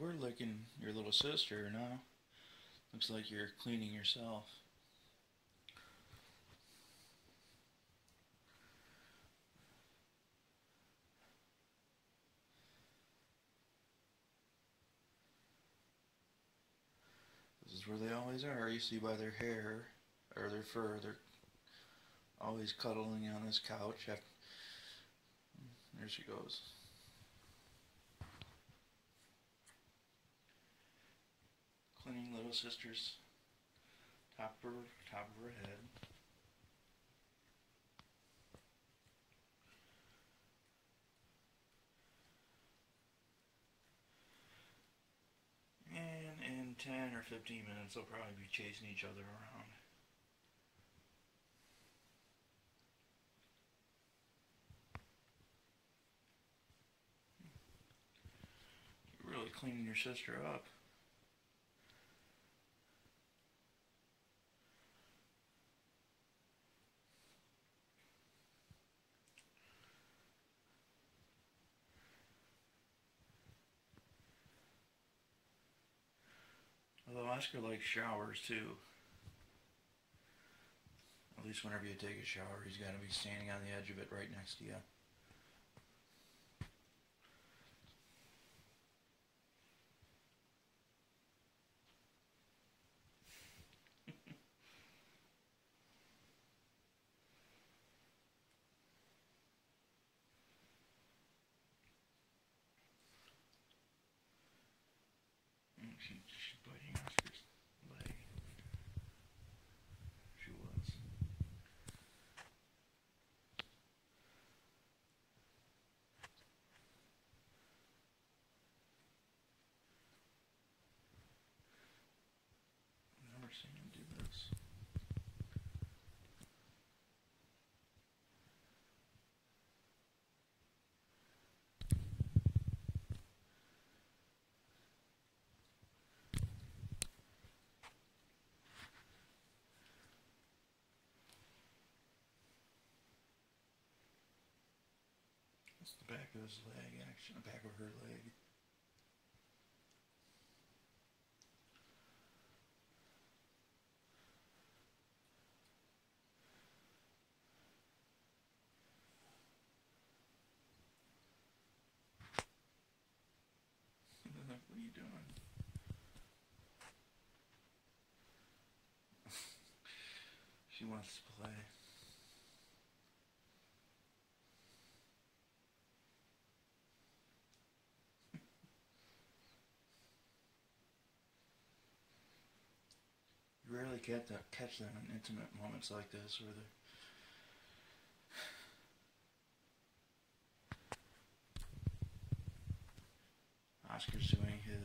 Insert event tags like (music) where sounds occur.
were licking your little sister, now looks like you're cleaning yourself. This is where they always are. You see by their hair or their fur, they're always cuddling on this couch. There she goes. Cleaning little sister's top of her, top of her head. And in 10 or 15 minutes, they'll probably be chasing each other around. Really cleaning your sister up. Although Oscar likes showers too. At least whenever you take a shower, he's got to be standing on the edge of it right next to you. (laughs) She's biting Oscar's leg. She was. I've never seen him do this. That's the back of his leg, actually, the back of her leg. (laughs) what are you doing? (laughs) she wants to play. Get to catch them in intimate moments like this where they (sighs) Oscar's doing his